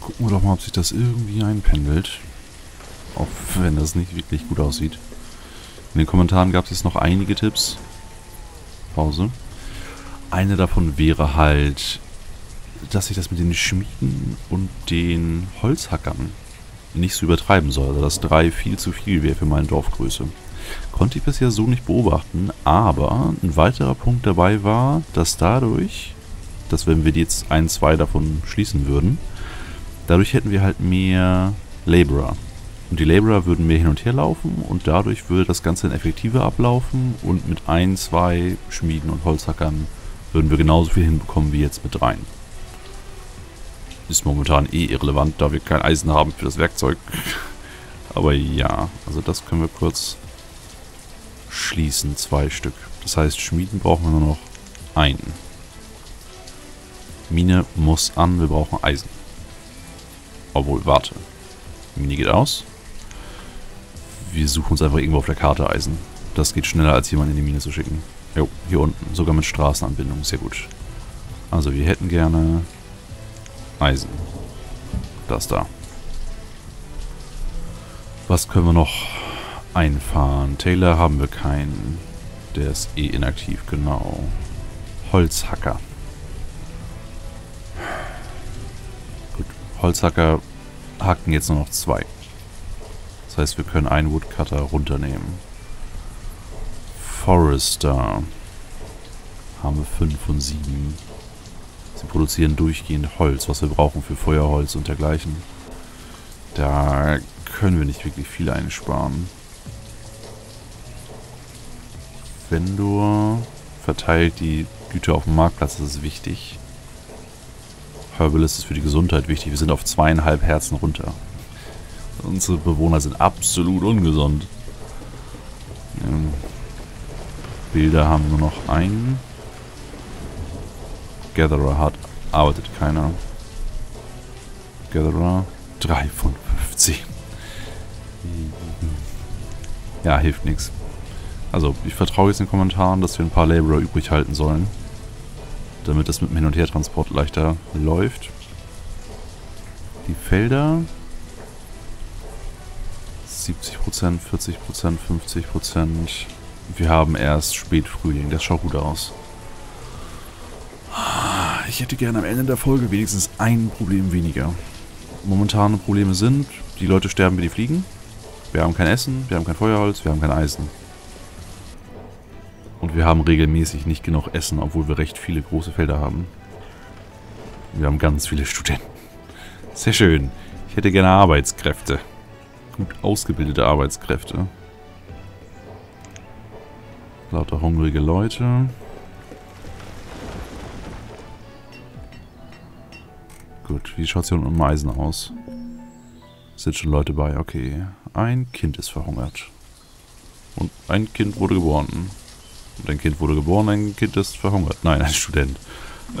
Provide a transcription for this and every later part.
gucken wir doch mal, ob sich das irgendwie einpendelt. Auch wenn das nicht wirklich gut aussieht. In den Kommentaren gab es jetzt noch einige Tipps. Pause. Eine davon wäre halt, dass ich das mit den Schmieden und den Holzhackern nicht so übertreiben soll. Also dass drei viel zu viel wäre für meine Dorfgröße. Konnte ich bisher so nicht beobachten, aber ein weiterer Punkt dabei war, dass dadurch, dass wenn wir jetzt ein, zwei davon schließen würden, dadurch hätten wir halt mehr Laborer. Und die Laborer würden mehr hin und her laufen und dadurch würde das Ganze dann effektiver ablaufen und mit ein, zwei Schmieden und Holzhackern würden wir genauso viel hinbekommen wie jetzt mit dreien. Ist momentan eh irrelevant, da wir kein Eisen haben für das Werkzeug. Aber ja, also das können wir kurz schließen, zwei Stück. Das heißt, Schmieden brauchen wir nur noch einen. Mine muss an, wir brauchen Eisen. Obwohl, warte. Mine geht aus wir suchen uns einfach irgendwo auf der Karte Eisen. Das geht schneller, als jemanden in die Mine zu schicken. Jo, hier unten. Sogar mit Straßenanbindung. Sehr gut. Also, wir hätten gerne Eisen. Das da. Was können wir noch einfahren? Taylor haben wir keinen. Der ist eh inaktiv, genau. Holzhacker. Gut, Holzhacker hacken jetzt nur noch zwei. Das heißt, wir können einen Woodcutter runternehmen. Forester. Haben wir 5 von 7. Sie produzieren durchgehend Holz, was wir brauchen für Feuerholz und dergleichen. Da können wir nicht wirklich viel einsparen. Vendor verteilt die Güter auf dem Marktplatz, das ist wichtig. Herbalist ist für die Gesundheit wichtig. Wir sind auf zweieinhalb Herzen runter. Unsere Bewohner sind absolut ungesund. Ähm, Bilder haben nur noch einen. Gatherer hat, arbeitet keiner. Gatherer 3 von 50. Ja, hilft nichts. Also, ich vertraue jetzt den Kommentaren, dass wir ein paar Laborer übrig halten sollen. Damit das mit dem Hin- und Her-Transport leichter läuft. Die Felder 70%, 40%, 50%. Wir haben erst Spätfrühling. Das schaut gut aus. Ich hätte gerne am Ende der Folge wenigstens ein Problem weniger. Momentane Probleme sind, die Leute sterben wie die Fliegen. Wir haben kein Essen, wir haben kein Feuerholz, wir haben kein Eisen. Und wir haben regelmäßig nicht genug Essen, obwohl wir recht viele große Felder haben. Wir haben ganz viele Studenten. Sehr schön. Ich hätte gerne Arbeitskräfte gut ausgebildete Arbeitskräfte. Lauter hungrige Leute. Gut, wie schaut es hier unten im Eisen aus? Sind schon Leute bei, okay. Ein Kind ist verhungert. Und ein Kind wurde geboren. Und ein Kind wurde geboren, ein Kind ist verhungert. Nein, ein Student. Ich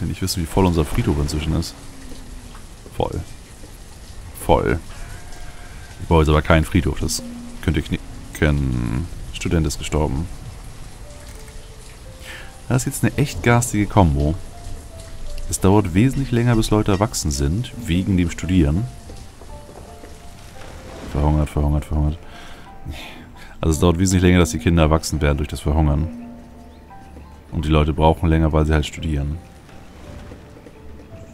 will nicht wissen, wie voll unser Friedhof inzwischen ist. Voll voll. Ich brauche jetzt aber keinen Friedhof, das könnt ihr knicken. Student ist gestorben. Das ist jetzt eine echt garstige Kombo. Es dauert wesentlich länger, bis Leute erwachsen sind, wegen dem Studieren. Verhungert, verhungert, verhungert. Also es dauert wesentlich länger, dass die Kinder erwachsen werden durch das Verhungern. Und die Leute brauchen länger, weil sie halt studieren.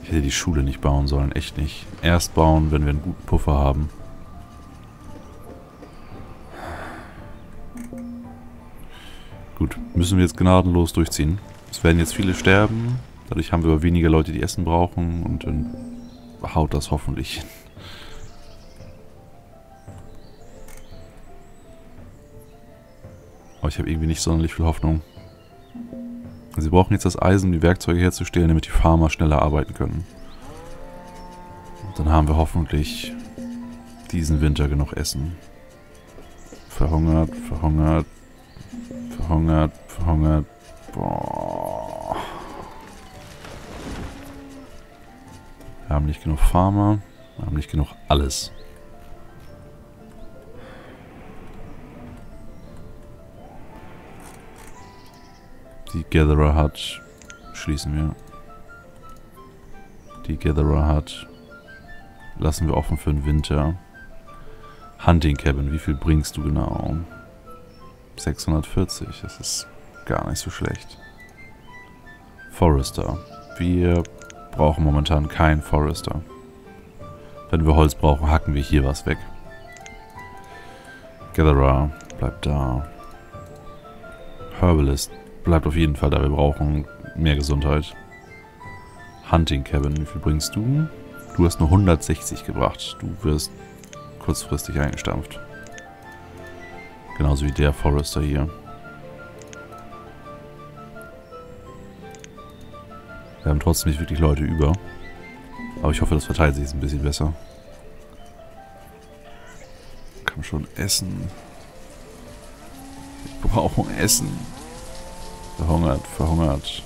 Ich hätte die Schule nicht bauen sollen, echt nicht. Erst bauen, wenn wir einen guten Puffer haben. Gut, müssen wir jetzt gnadenlos durchziehen. Es werden jetzt viele sterben. Dadurch haben wir aber weniger Leute, die Essen brauchen. Und dann haut das hoffentlich hin. Aber ich habe irgendwie nicht sonderlich viel Hoffnung. Sie brauchen jetzt das Eisen, um die Werkzeuge herzustellen, damit die Farmer schneller arbeiten können. Und dann haben wir hoffentlich diesen Winter genug Essen. Verhungert, verhungert, verhungert, verhungert. Boah. Wir haben nicht genug Farmer. Wir haben nicht genug alles. Die Gatherer hat. Schließen wir. die Gatherer hat. Lassen wir offen für den Winter. Hunting Cabin, wie viel bringst du genau? 640, das ist gar nicht so schlecht. Forester. Wir brauchen momentan keinen Forester. Wenn wir Holz brauchen, hacken wir hier was weg. Gatherer bleibt da. Herbalist bleibt auf jeden Fall da. Wir brauchen mehr Gesundheit. Hunting Cabin, wie viel bringst du? Du hast nur 160 gebracht. Du wirst kurzfristig eingestampft. Genauso wie der Forester hier. Wir haben trotzdem nicht wirklich Leute über. Aber ich hoffe, das verteilt sich jetzt ein bisschen besser. Kann schon essen. Wir brauchen Essen. Verhungert, verhungert.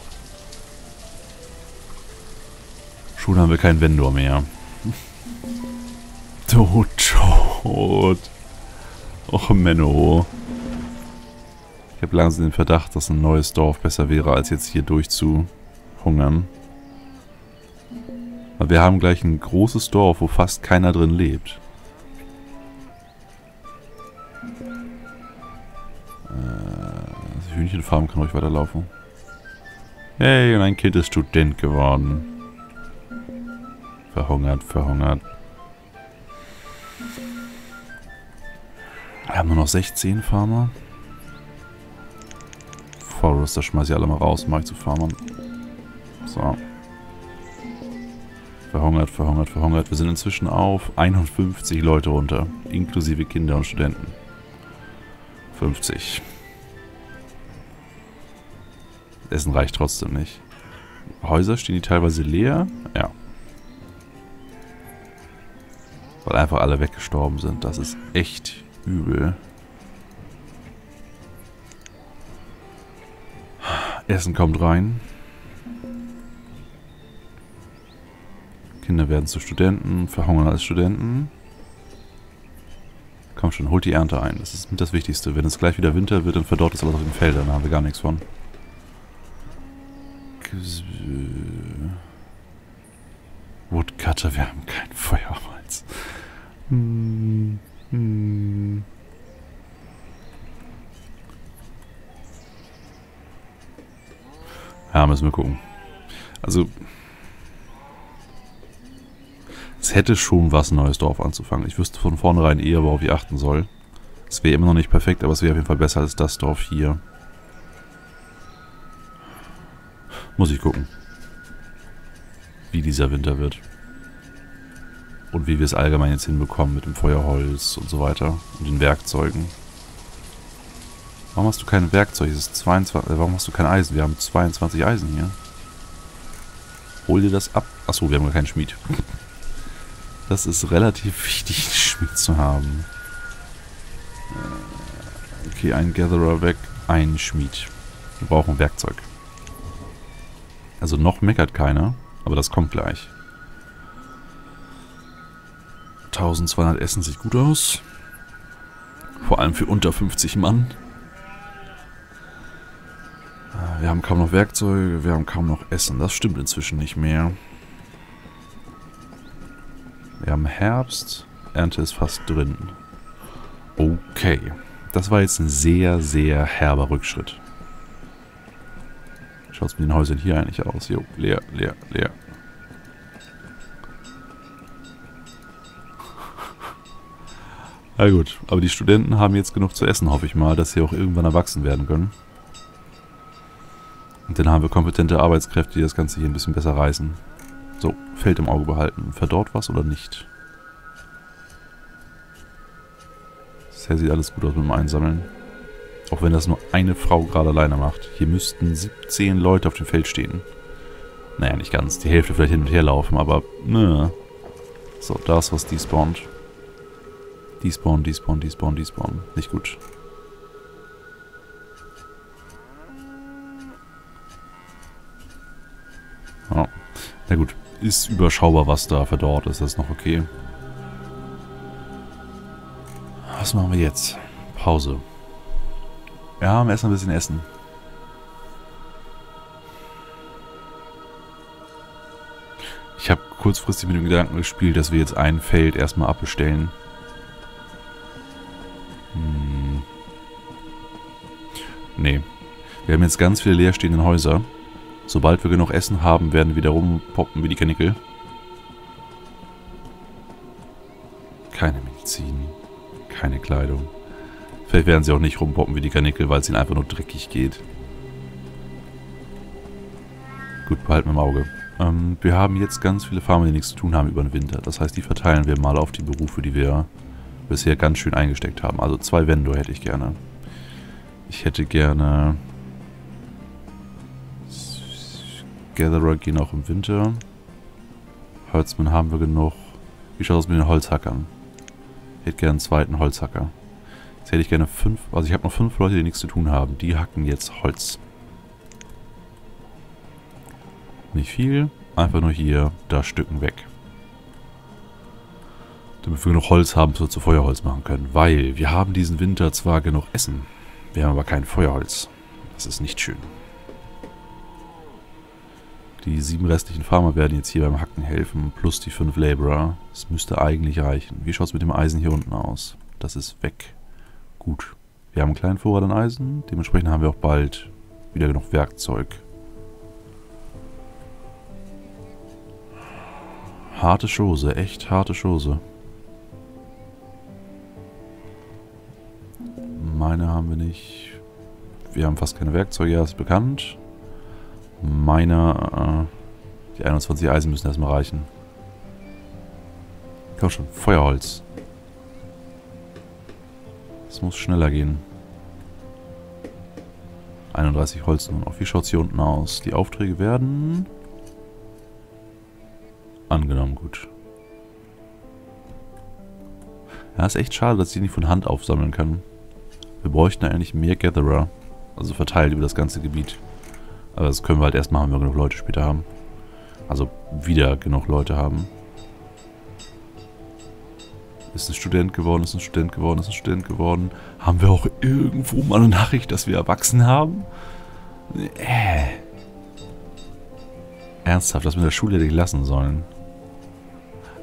Schon haben wir keinen Vendor mehr. tot, tot. Och, Menno. Ich habe langsam den Verdacht, dass ein neues Dorf besser wäre, als jetzt hier durchzuhungern. Aber wir haben gleich ein großes Dorf, wo fast keiner drin lebt. Hühnchenfarm kann ruhig weiterlaufen. Hey, und ein Kind ist Student geworden. Verhungert, verhungert. Wir haben nur noch 16 Farmer. Forester schmeiße ich alle mal raus, mag ich zu Farmern. So. Verhungert, verhungert, verhungert. Wir sind inzwischen auf 51 Leute runter. Inklusive Kinder und Studenten. 50. Essen reicht trotzdem nicht. Häuser stehen die teilweise leer? Ja. Weil einfach alle weggestorben sind. Das ist echt übel. Essen kommt rein. Kinder werden zu Studenten, verhungern als Studenten. Komm schon, holt die Ernte ein. Das ist mit das Wichtigste. Wenn es gleich wieder Winter wird, dann verdorrt es alles auf den Feldern. Da haben wir gar nichts von. Woodcutter, wir haben kein Feuerholz. Hm, hm. Ja, müssen wir gucken. Also, es hätte schon was, ein neues Dorf anzufangen. Ich wüsste von vornherein eher, worauf ich achten soll. Es wäre immer noch nicht perfekt, aber es wäre auf jeden Fall besser als das Dorf hier. Muss ich gucken, wie dieser Winter wird. Und wie wir es allgemein jetzt hinbekommen mit dem Feuerholz und so weiter. Und den Werkzeugen. Warum hast du kein Werkzeug? Es ist 22, äh, warum hast du kein Eisen? Wir haben 22 Eisen hier. Hol dir das ab. Achso, wir haben gar keinen Schmied. Das ist relativ wichtig, einen Schmied zu haben. Äh, okay, ein Gatherer weg, ein Schmied. Wir brauchen Werkzeug. Also noch meckert keiner, aber das kommt gleich. 1200 Essen sieht gut aus. Vor allem für unter 50 Mann. Ah, wir haben kaum noch Werkzeuge, wir haben kaum noch Essen. Das stimmt inzwischen nicht mehr. Wir haben Herbst. Ernte ist fast drin. Okay. Das war jetzt ein sehr, sehr herber Rückschritt. Schaut es mit den Häusern hier eigentlich aus? Jo, leer, leer, leer. Na gut, aber die Studenten haben jetzt genug zu essen, hoffe ich mal, dass sie auch irgendwann erwachsen werden können. Und dann haben wir kompetente Arbeitskräfte, die das Ganze hier ein bisschen besser reißen. So, Feld im Auge behalten. Verdorrt was oder nicht? Bisher sieht alles gut aus mit dem Einsammeln. Auch wenn das nur eine Frau gerade alleine macht. Hier müssten 17 Leute auf dem Feld stehen. Naja, nicht ganz. Die Hälfte vielleicht hin und her laufen, aber... Ne. So, da ist was despawnt. Despawn, despawn, despawn, despawn. Nicht gut. Ja. Na gut. Ist überschaubar, was da verdorrt ist. Das ist noch okay. Was machen wir jetzt? Pause. Ja, wir essen ein bisschen Essen. Ich habe kurzfristig mit dem Gedanken gespielt, dass wir jetzt ein Feld erstmal abbestellen. Hm. Nee. Wir haben jetzt ganz viele leerstehende Häuser. Sobald wir genug Essen haben, werden wir wieder rumpoppen wie die Kanickel. Keine Medizin. Keine Kleidung. Vielleicht werden sie auch nicht rumpoppen wie die Kanickel, weil es ihnen einfach nur dreckig geht. Gut, behalten wir im Auge. Ähm, wir haben jetzt ganz viele Farmer, die nichts zu tun haben über den Winter. Das heißt, die verteilen wir mal auf die Berufe, die wir bisher ganz schön eingesteckt haben. Also zwei Vendor hätte ich gerne. Ich hätte gerne... Gatherer gehen auch im Winter. Holzmann haben wir genug. Wie schaut es mit den Holzhackern? Ich hätte gerne einen zweiten Holzhacker. Hätte ich gerne fünf... Also ich habe noch fünf Leute, die nichts zu tun haben. Die hacken jetzt Holz. Nicht viel. Einfach nur hier das Stücken weg. Damit wir genug Holz haben, so zu Feuerholz machen können. Weil wir haben diesen Winter zwar genug Essen. Wir haben aber kein Feuerholz. Das ist nicht schön. Die sieben restlichen Farmer werden jetzt hier beim Hacken helfen, plus die fünf Laborer. Das müsste eigentlich reichen. Wie schaut es mit dem Eisen hier unten aus? Das ist weg. Gut. Wir haben einen kleinen Vorrat an Eisen. Dementsprechend haben wir auch bald wieder genug Werkzeug. Harte Chose, echt harte Chose. Meine haben wir nicht. Wir haben fast keine Werkzeuge, ja, ist bekannt. Meine, äh, die 21 Eisen müssen erstmal reichen. Komm schon, Feuerholz. Muss schneller gehen. 31 Holz nun. Wie schaut es hier unten aus? Die Aufträge werden... Angenommen, gut. Ja, ist echt schade, dass ich die nicht von Hand aufsammeln kann. Wir bräuchten eigentlich mehr Gatherer. Also verteilt über das ganze Gebiet. Aber das können wir halt erst machen, wenn wir genug Leute später haben. Also wieder genug Leute haben. Ist ein Student geworden, ist ein Student geworden, ist ein Student geworden. Haben wir auch irgendwo mal eine Nachricht, dass wir erwachsen haben? Äh. Ernsthaft, das mit der Schule hätte ich lassen sollen.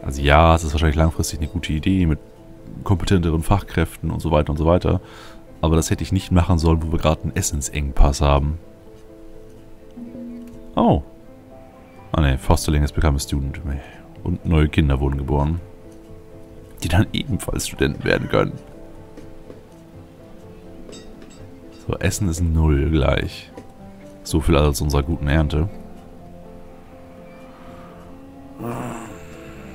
Also ja, es ist wahrscheinlich langfristig eine gute Idee mit kompetenteren Fachkräften und so weiter und so weiter. Aber das hätte ich nicht machen sollen, wo wir gerade einen Essensengpass haben. Oh. Ah ne, Fosterling ist a student. Und neue Kinder wurden geboren. Die dann ebenfalls Studenten werden können. So, Essen ist null gleich. So viel also zu unserer guten Ernte.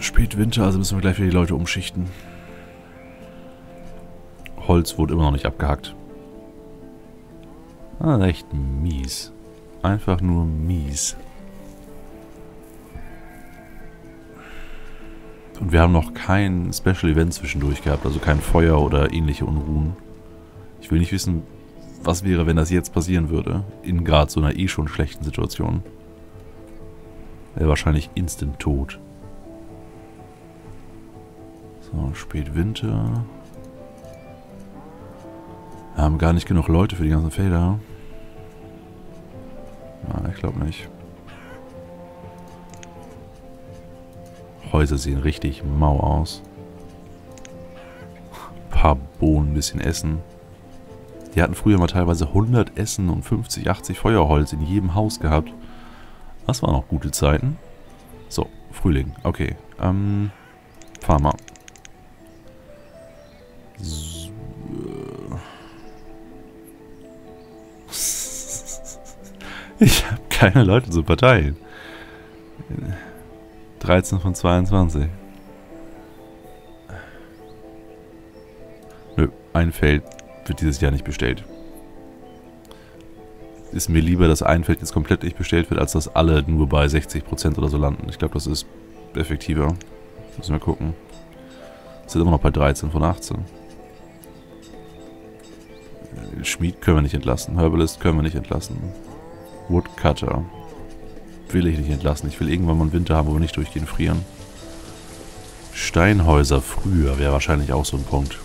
Spätwinter, also müssen wir gleich wieder die Leute umschichten. Holz wurde immer noch nicht abgehackt. Ah, recht mies. Einfach nur mies. Und wir haben noch kein Special Event zwischendurch gehabt, also kein Feuer oder ähnliche Unruhen. Ich will nicht wissen, was wäre, wenn das jetzt passieren würde. In gerade so einer eh schon schlechten Situation. Wäre wahrscheinlich instant tot. So, Spätwinter. Wir haben gar nicht genug Leute für die ganzen Felder. Nein, ich glaube nicht. Häuser sehen richtig mau aus. Ein paar Bohnen, ein bisschen Essen. Die hatten früher mal teilweise 100 Essen und 50, 80 Feuerholz in jedem Haus gehabt. Das waren noch gute Zeiten. So, Frühling. Okay. Ähm, Farmer. So. Ich habe keine Leute zu Parteien. 13 von 22. Nö, ein Feld wird dieses Jahr nicht bestellt. Ist mir lieber, dass ein Feld jetzt komplett nicht bestellt wird, als dass alle nur bei 60% oder so landen. Ich glaube, das ist effektiver. Müssen wir gucken. Sind immer noch bei 13 von 18. Schmied können wir nicht entlassen. Herbalist können wir nicht entlassen. Woodcutter. Will ich nicht entlassen. Ich will irgendwann mal einen Winter haben, wo wir nicht durchgehend frieren. Steinhäuser früher wäre wahrscheinlich auch so ein Punkt.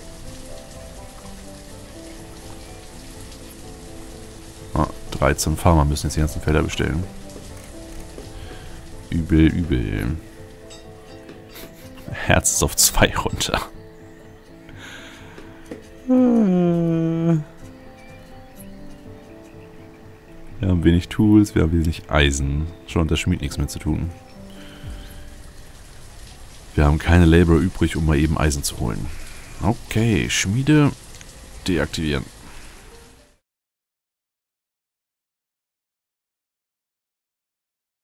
Ah, 13 Farmer müssen jetzt die ganzen Felder bestellen. Übel, übel. Herz ist auf 2 runter. Wir haben wenig Tools, wir haben wenig Eisen. Schon hat der Schmied nichts mehr zu tun. Wir haben keine Labor übrig, um mal eben Eisen zu holen. Okay, Schmiede deaktivieren.